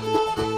Música